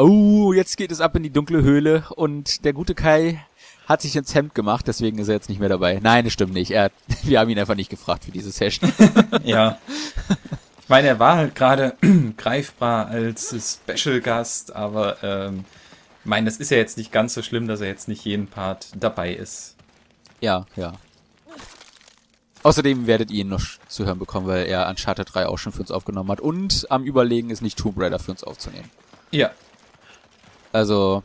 Oh, jetzt geht es ab in die dunkle Höhle und der gute Kai hat sich ins Hemd gemacht, deswegen ist er jetzt nicht mehr dabei. Nein, das stimmt nicht. Er, wir haben ihn einfach nicht gefragt für diese Session. ja. Ich meine, er war halt gerade greifbar als Special Gast, aber ähm, ich meine, das ist ja jetzt nicht ganz so schlimm, dass er jetzt nicht jeden Part dabei ist. Ja, ja. Außerdem werdet ihr ihn noch zu hören bekommen, weil er Uncharted 3 auch schon für uns aufgenommen hat und am Überlegen ist nicht Tomb Raider für uns aufzunehmen. Ja. Also,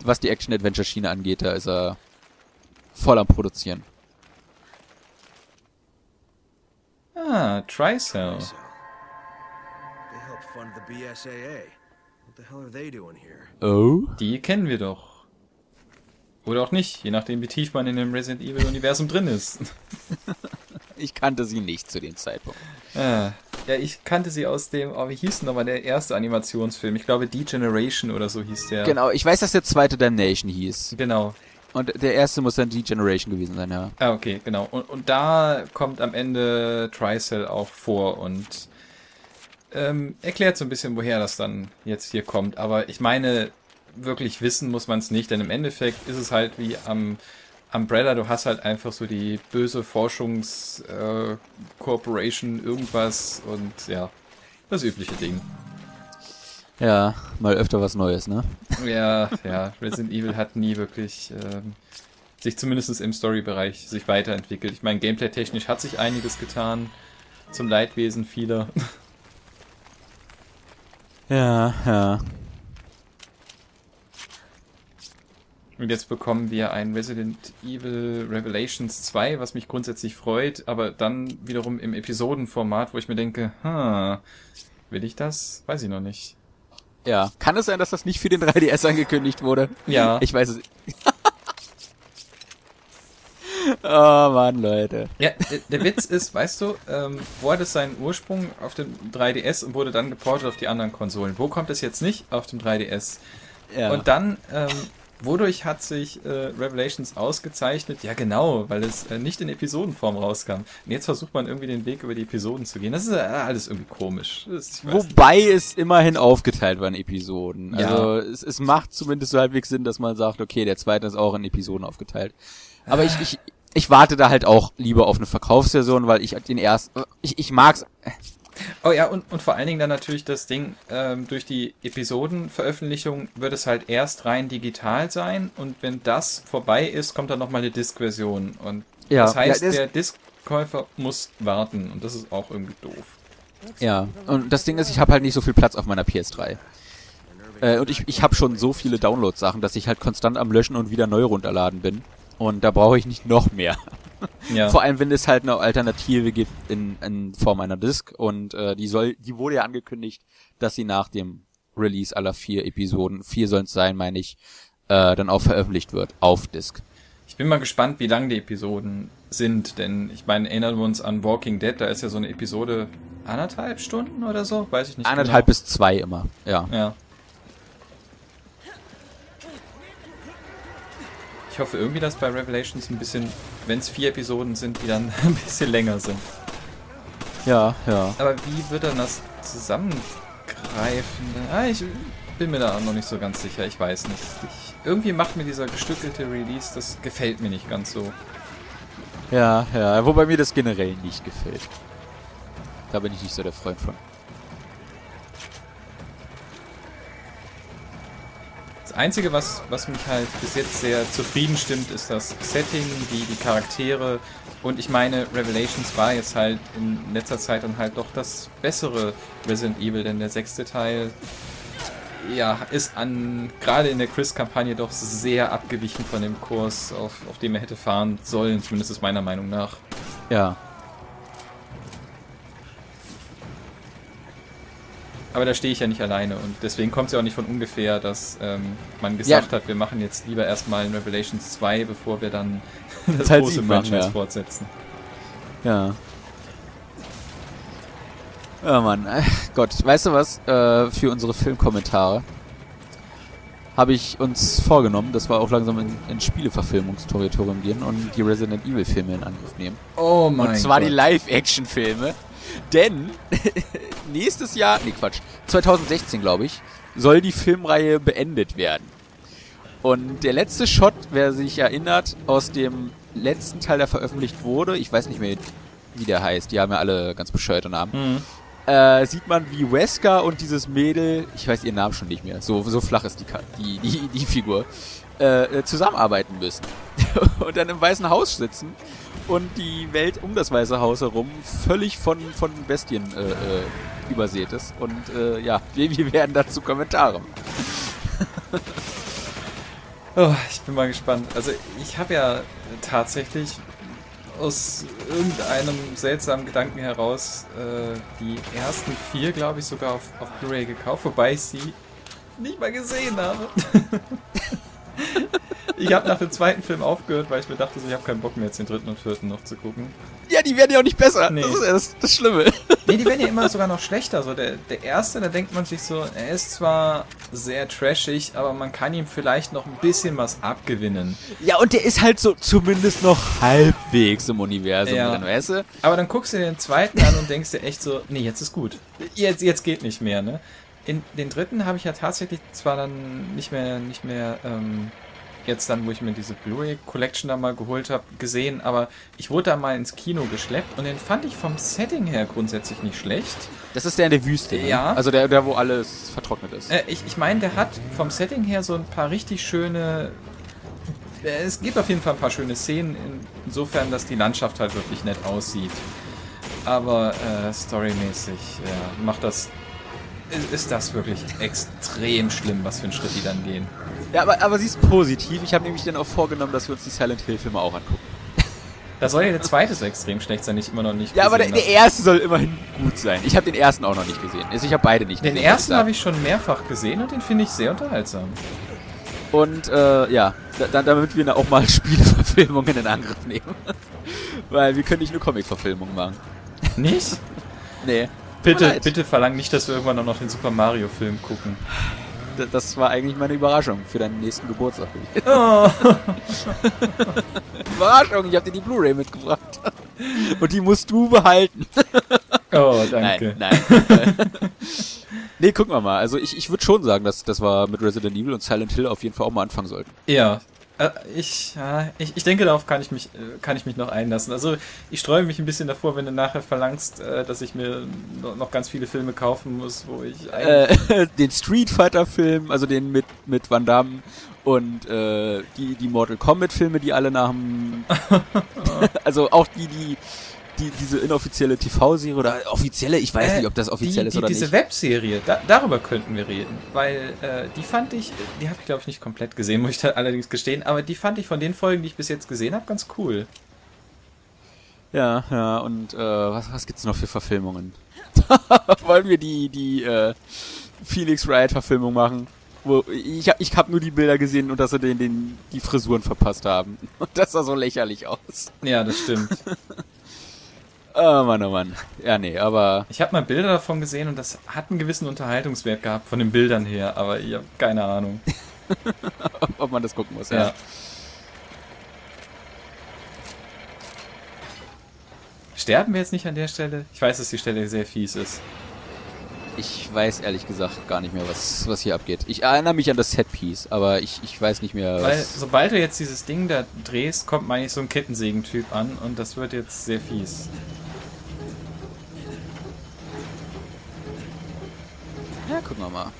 was die Action-Adventure-Schiene angeht, da ist er voll am Produzieren. Ah, Tricell. They helped fund the BSAA. What the hell are they doing here? Oh? Die kennen wir doch. Oder auch nicht, je nachdem, wie tief man in dem Resident Evil-Universum drin ist. Ich kannte sie nicht zu dem Zeitpunkt. Ah, ja, ich kannte sie aus dem, oh, wie hieß denn nochmal der erste Animationsfilm? Ich glaube, Degeneration oder so hieß der. Genau, ich weiß, dass der zweite Damnation hieß. Genau. Und der erste muss dann Degeneration gewesen sein, ja. Ah, okay, genau. Und, und da kommt am Ende Tricell auch vor und ähm, erklärt so ein bisschen, woher das dann jetzt hier kommt. Aber ich meine, wirklich wissen muss man es nicht, denn im Endeffekt ist es halt wie am Umbrella, du hast halt einfach so die böse Forschungscorporation, äh, irgendwas und ja, das übliche Ding. Ja, mal öfter was Neues, ne? Ja, ja, Resident Evil hat nie wirklich ähm, sich zumindest im Story-Bereich sich weiterentwickelt. Ich meine, gameplay-technisch hat sich einiges getan, zum Leidwesen vieler. Ja, ja. Und jetzt bekommen wir ein Resident Evil Revelations 2, was mich grundsätzlich freut, aber dann wiederum im Episodenformat, wo ich mir denke, hm, will ich das? Weiß ich noch nicht. Ja, kann es sein, dass das nicht für den 3DS angekündigt wurde? Ja. Ich weiß es. oh Mann, Leute. Ja, der Witz ist, weißt du, ähm, wo hat es seinen Ursprung auf dem 3DS und wurde dann geportet auf die anderen Konsolen? Wo kommt es jetzt nicht auf dem 3DS? Ja. Und dann, ähm, wodurch hat sich äh, Revelations ausgezeichnet? Ja, genau, weil es äh, nicht in Episodenform rauskam. Und jetzt versucht man irgendwie den Weg über die Episoden zu gehen. Das ist äh, alles irgendwie komisch. Das, Wobei nicht. es immerhin aufgeteilt war in Episoden. Ja. Also es, es macht zumindest so halbwegs Sinn, dass man sagt, okay, der zweite ist auch in Episoden aufgeteilt. Aber ich, ich, ich warte da halt auch lieber auf eine Verkaufsversion, weil ich den ersten, ich, ich mag's. Oh ja, und, und vor allen Dingen dann natürlich das Ding, ähm, durch die Episodenveröffentlichung wird es halt erst rein digital sein und wenn das vorbei ist, kommt dann nochmal eine Disk-Version. Und Ja, das heißt, ja, das- der Disk-Käufer muss warten und das ist auch irgendwie doof. Ja, und das Ding ist, ich habe halt nicht so viel Platz auf meiner PS3. Äh, und ich, ich habe schon so viele Download-Sachen, dass ich halt konstant am Löschen und wieder neu runterladen bin. Und da brauche ich nicht noch mehr. Ja. Vor allem, wenn es halt eine Alternative gibt in, in Form einer Disk und äh, die soll, die wurde ja angekündigt, dass sie nach dem Release aller vier Episoden, vier sollen es sein, meine ich, äh, dann auch veröffentlicht wird auf Disk. Ich bin mal gespannt, wie lang die Episoden sind, denn ich meine, erinnern wir uns an Walking Dead, da ist ja so eine Episode anderthalb Stunden oder so, weiß ich nicht Eineinhalb genau. bis zwei immer, ja. Ja. Ich hoffe irgendwie, dass bei Revelations ein bisschen, wenn es vier Episoden sind, die dann ein bisschen länger sind. Ja, ja. Aber wie wird dann das zusammengreifen? Ah, ich bin mir da auch noch nicht so ganz sicher. Ich weiß nicht. Ich, irgendwie macht mir dieser gestückelte Release, das gefällt mir nicht ganz so. Ja, ja, wobei mir das generell nicht gefällt. Da bin ich nicht so der Freund von. Einzige, was, was mich halt bis jetzt sehr zufrieden stimmt, ist das Setting, die, die Charaktere. Und ich meine, Revelations war jetzt halt in letzter Zeit dann halt doch das bessere Resident Evil, denn der sechste Teil, ja, ist an, gerade in der Chris-Kampagne doch sehr abgewichen von dem Kurs, auf, auf dem er hätte fahren sollen, zumindest ist meiner Meinung nach. Ja. Aber da stehe ich ja nicht alleine und deswegen kommt es ja auch nicht von ungefähr, dass ähm, man gesagt Ja. hat, wir machen jetzt lieber erstmal ein Revelations 2, bevor wir dann das Teil große Franchise ja. fortsetzen. Ja. Oh Mann, Gott, weißt du was? Äh, für unsere Filmkommentare habe ich uns vorgenommen, dass wir auch langsam in, in Spieleverfilmungsterritorium gehen und die Resident Evil Filme in Angriff nehmen. Oh und zwar die Live-Action-Filme. Denn nächstes Jahr, nee Quatsch, 2016 glaube ich, soll die Filmreihe beendet werden. Und der letzte Shot, wer sich erinnert, aus dem letzten Teil, der veröffentlicht wurde, ich weiß nicht mehr, wie der heißt, die haben ja alle ganz bescheuerte Namen, äh, sieht man, wie Wesker und dieses Mädel, ich weiß ihren Namen schon nicht mehr, so, so flach ist die, die, die, die Figur, äh, zusammenarbeiten müssen. und dann im Weißen Haus sitzen und die Welt um das Weiße Haus herum völlig von, von Bestien äh, äh, übersät ist. Und äh, ja, wir, wir werden dazu Kommentare. Oh, ich bin mal gespannt. Also ich habe ja tatsächlich aus irgendeinem seltsamen Gedanken heraus äh, die ersten vier, glaube ich, sogar auf, auf Blu-ray gekauft, wobei ich sie nicht mal gesehen habe. ich habe nach dem zweiten Film aufgehört, weil ich mir dachte, ich habe keinen Bock mehr, jetzt den dritten und vierten noch zu gucken. Ja, die werden ja auch nicht besser. Nee. Das ist ja das, das Schlimme. Nee, die werden ja immer sogar noch schlechter. So der, der erste, da denkt man sich so, er ist zwar sehr trashig, aber man kann ihm vielleicht noch ein bisschen was abgewinnen. Ja, und der ist halt so zumindest noch halbwegs im Universum Ja. drin, weißt du? Aber dann guckst du dir den zweiten an und denkst dir echt so, nee, jetzt ist gut. Jetzt, jetzt geht nicht mehr, ne? In den dritten habe ich ja tatsächlich zwar dann nicht mehr, nicht mehr, ähm, jetzt dann, wo ich mir diese Blu-ray Collection da mal geholt habe, gesehen, aber ich wurde da mal ins Kino geschleppt und den fand ich vom Setting her grundsätzlich nicht schlecht. Das ist der in der Wüste, ne? Ja. Also der, der, wo alles vertrocknet ist. Äh, ich ich meine, der hat vom Setting her so ein paar richtig schöne. äh, Es gibt auf jeden Fall ein paar schöne Szenen, in- insofern, dass die Landschaft halt wirklich nett aussieht. Aber äh, storymäßig ja, macht das. Ist, das wirklich extrem schlimm, was für einen Schritt die dann gehen. Ja, aber, aber sie ist positiv. Ich habe nämlich dann auch vorgenommen, dass wir uns die Silent Hill Filme auch angucken. Da soll ja der zweite so extrem schlecht sein, ich immer noch nicht Ja, aber der, der erste soll immerhin gut sein. Ich habe den ersten auch noch nicht gesehen. Also ich habe beide nicht Den gesehen. ersten habe ich schon mehrfach gesehen und den finde ich sehr unterhaltsam. Und äh, ja, da, damit wir auch mal Spieleverfilmungen in Angriff nehmen. Weil wir können nicht nur Comic-Verfilmungen machen. Nicht? Nee. Bitte, bitte verlang nicht, dass wir irgendwann auch noch den Super Mario Film gucken. Das war eigentlich meine Überraschung für deinen nächsten Geburtstag. Oh. Überraschung, ich habe dir die Blu-ray mitgebracht. Und die musst du behalten. Oh, danke. Nein, nein. nee, gucken wir mal. Also ich, ich würde schon sagen, dass, dass wir mit Resident Evil und Silent Hill auf jeden Fall auch mal anfangen sollten. Ja. Äh, Ich, ja, ich, ich denke, darauf kann ich, mich, äh, kann ich mich noch einlassen. Also, ich streue mich ein bisschen davor, wenn du nachher verlangst, äh, dass ich mir no- noch ganz viele Filme kaufen muss, wo ich. Äh, den Street Fighter Film, also den mit, mit Van Damme und äh, die, die Mortal Kombat Filme, die alle nach dem, also auch die, die, die, diese inoffizielle TV-Serie oder offizielle, ich weiß Äh, nicht, ob das offiziell die, ist die, oder diese nicht. Webserie, da, darüber könnten wir reden. Weil äh, die fand ich, die habe ich glaube ich nicht komplett gesehen, muss ich da allerdings gestehen, aber die fand ich von den Folgen, die ich bis jetzt gesehen habe, ganz cool. Ja, ja, und äh, was, was gibt's noch für Verfilmungen? Wollen wir die, die äh, Phoenix Wright Verfilmung machen? Wo, ich ich hab nur die Bilder gesehen und dass sie den, den die Frisuren verpasst haben. Und das sah so lächerlich aus. Ja, das stimmt. Oh Mann, oh Mann. Ja, nee, aber ich habe mal Bilder davon gesehen und das hat einen gewissen Unterhaltungswert gehabt von den Bildern her, aber ich habe keine Ahnung. ob, man das gucken muss, ja. Ja. Sterben wir jetzt nicht an der Stelle? Ich weiß, dass die Stelle sehr fies ist. Ich weiß ehrlich gesagt gar nicht mehr, was, was hier abgeht. Ich erinnere mich an das Setpiece, aber ich, ich weiß nicht mehr, Weil sobald du jetzt dieses Ding da drehst, kommt meine ich so ein Kettensägentyp an und das wird jetzt sehr fies. Ja, gucken wir mal.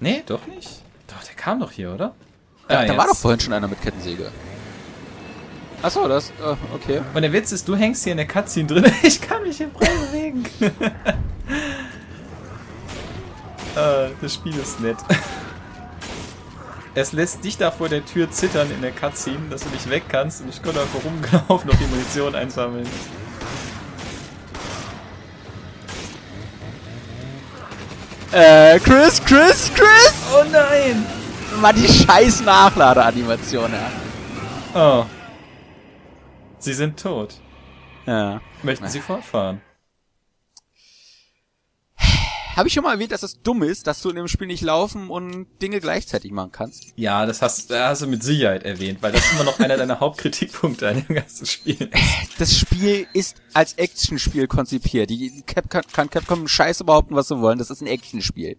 Nee, doch nicht? Doch, der kam doch hier, oder? Da, Ah, da war jetzt. doch vorhin schon einer mit Kettensäge. Achso, das, äh, okay. Und der Witz ist, du hängst hier in der Cutscene drin. Ich kann mich hier frei bewegen. ah, das Spiel ist nett. Es lässt dich da vor der Tür zittern in der Cutscene, dass du nicht weg kannst und ich konnte einfach rumgelaufen und die Munition einsammeln. Äh, Chris, Chris, Chris! Oh nein! Mal die scheiß Nachladeanimation, ja. Oh. Sie sind tot. Ja. Möchten Sie fortfahren? Habe ich schon mal erwähnt, dass es dumm ist, dass du in dem Spiel nicht laufen und Dinge gleichzeitig machen kannst? Ja, das hast, das hast du mit Sicherheit erwähnt, weil das immer noch einer deiner Hauptkritikpunkte an dem ganzen Spiel ist. Das Spiel ist als Actionspiel konzipiert. Die Capcom, kann Capcom Scheiße behaupten, was sie wollen. Das ist ein Actionspiel.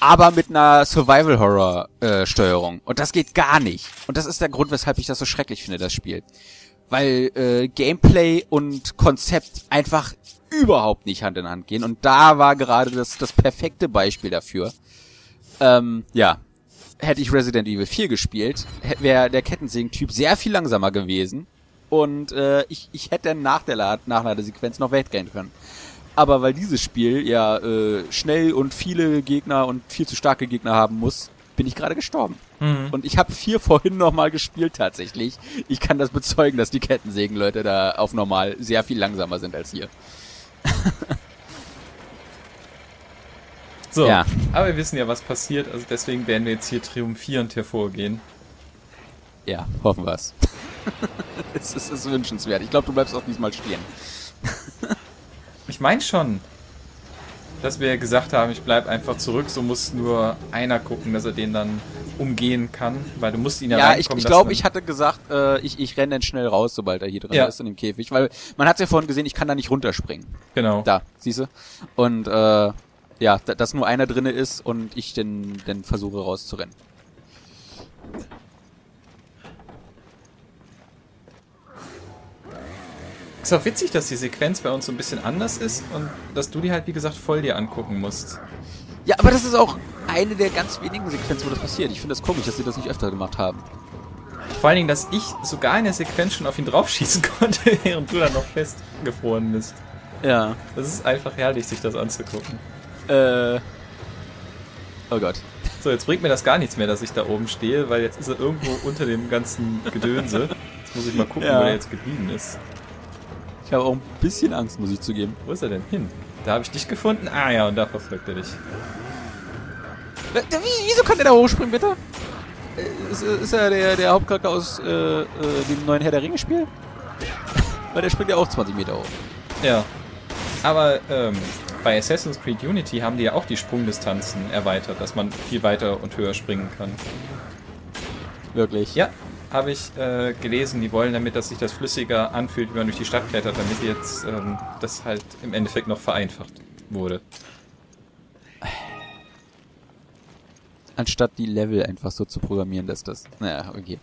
Aber mit einer Survival-Horror-Steuerung. und das geht gar nicht. Und das ist der Grund, weshalb ich das so schrecklich finde, das Spiel. Weil äh, Gameplay und Konzept einfach überhaupt nicht Hand in Hand gehen. Und da war gerade das, das perfekte Beispiel dafür. Ähm, ja, hätte ich Resident Evil 4 gespielt, wäre der Kettensägen-Typ sehr viel langsamer gewesen. Und äh, ich, ich hätte dann nach der Lad Nachladesequenz noch weggehen können. Aber weil dieses Spiel ja äh, schnell und viele Gegner und viel zu starke Gegner haben muss, bin ich gerade gestorben. Mhm. Und ich habe vier vorhin nochmal gespielt tatsächlich. Ich kann das bezeugen, dass die Kettensägen-Leute da auf normal sehr viel langsamer sind als hier. so, ja. aber wir wissen ja, was passiert, also deswegen werden wir jetzt hier triumphierend hervorgehen. Ja, hoffen wir's. es, ist, es ist wünschenswert. Ich glaube, du bleibst auch diesmal stehen. ich meine schon, dass wir gesagt haben, ich bleib einfach zurück, so muss nur einer gucken, dass er den dann umgehen kann, weil du musst ihn ja Ja, ich, ich glaube, ich hatte gesagt, äh, ich, ich renne dann schnell raus, sobald er hier drin ja. ist in dem Käfig, weil man hat ja vorhin gesehen, ich kann da nicht runterspringen. Genau. Da, siehst du? Und äh, ja, da, dass nur einer drinne ist und ich dann, dann versuche rauszurennen. Ist auch witzig, dass die Sequenz bei uns so ein bisschen anders ist und dass du die halt, wie gesagt, voll dir angucken musst. Ja, aber das ist auch eine der ganz wenigen Sequenzen, wo das passiert. Ich finde das komisch, dass sie das nicht öfter gemacht haben. Vor allen Dingen, dass ich sogar in der Sequenz schon auf ihn draufschießen konnte, während du dann noch festgefroren bist. Ja. Das ist einfach herrlich, sich das anzugucken. Äh. Oh Gott. So, jetzt bringt mir das gar nichts mehr, dass ich da oben stehe, weil jetzt ist er irgendwo unter dem ganzen Gedönse. Jetzt muss ich mal gucken, ja. wo er jetzt geblieben ist. Ich habe auch ein bisschen Angst, muss ich zugeben. Wo ist er denn hin? Da habe ich dich gefunden. Ah ja, und da verfolgt er dich. Wie, wieso kann der da hochspringen, bitte? Äh, ist, ist er der, der Hauptcharakter aus äh, äh, dem neuen Herr der Ringe Spiel? Weil der springt ja auch 20 Meter hoch. Ja. Aber ähm, bei Assassin's Creed Unity haben die ja auch die Sprungdistanzen erweitert, dass man viel weiter und höher springen kann. Wirklich? Ja, habe ich äh, gelesen, die wollen damit, dass sich das flüssiger anfühlt, wenn man durch die Stadt klettert, damit jetzt ähm, das halt im Endeffekt noch vereinfacht wurde. Anstatt die Level einfach so zu programmieren, dass das. Naja, okay.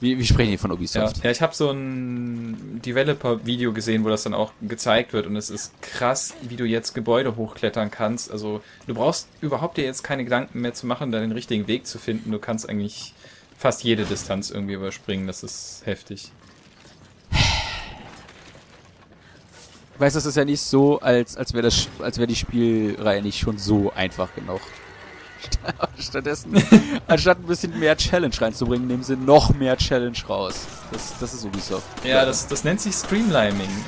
Wie, wie sprechen die von Ubisoft? Ja, ja ich habe so ein Developer-Video gesehen, wo das dann auch gezeigt wird und es ist krass, wie du jetzt Gebäude hochklettern kannst. Also du brauchst überhaupt dir jetzt keine Gedanken mehr zu machen, da den richtigen Weg zu finden. Du kannst eigentlich fast jede Distanz irgendwie überspringen. Das ist heftig. Weißt du, es ist ja nicht so, als, als wäre das, als wäre die Spielreihe nicht schon so einfach genug. Stattdessen, anstatt ein bisschen mehr Challenge reinzubringen, nehmen sie noch mehr Challenge raus. Das, das ist Ubisoft. Ja, das, das nennt sich Streamlining.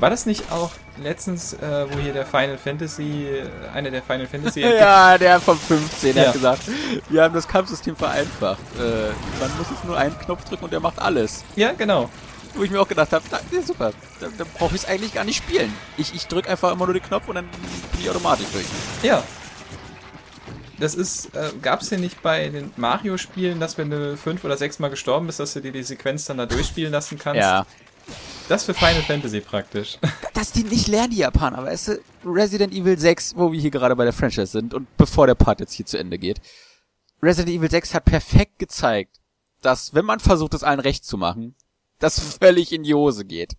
War das nicht auch letztens, äh, wo hier der Final Fantasy, äh, einer der Final Fantasy... ja, der vom 15, der ja. hat gesagt, wir haben das Kampfsystem vereinfacht. Äh, man muss jetzt nur einen Knopf drücken und der macht alles. Ja, genau. Wo ich mir auch gedacht habe, ja, super, dann, dann brauche ich es eigentlich gar nicht spielen. Ich, ich drücke einfach immer nur den Knopf und dann bin ich automatisch durch. Ja. Das ist, äh, gab es ja nicht bei den Mario-Spielen, dass wenn du fünf oder sechs Mal gestorben bist, dass du dir die Sequenz dann da durchspielen lassen kannst? Ja. Das für Final Fantasy praktisch. Dass die nicht lernen, die Japaner, weißt du? Resident Evil 6, wo wir hier gerade bei der Franchise sind und bevor der Part jetzt hier zu Ende geht. Resident Evil 6 hat perfekt gezeigt, dass wenn man versucht, es allen recht zu machen, das völlig in die Hose geht.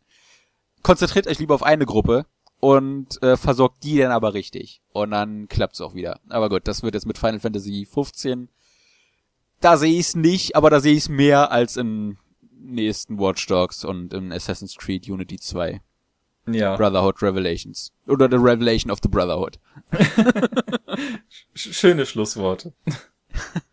Konzentriert euch lieber auf eine Gruppe und äh, versorgt die dann aber richtig. Und dann klappt's auch wieder. Aber gut, das wird jetzt mit Final Fantasy 15. Da sehe ich es nicht, aber da sehe ich es mehr als in nächsten Watch Dogs und im Assassin's Creed Unity 2. Ja. Brotherhood Revelations. Oder The Revelation of the Brotherhood. Schöne Schlussworte.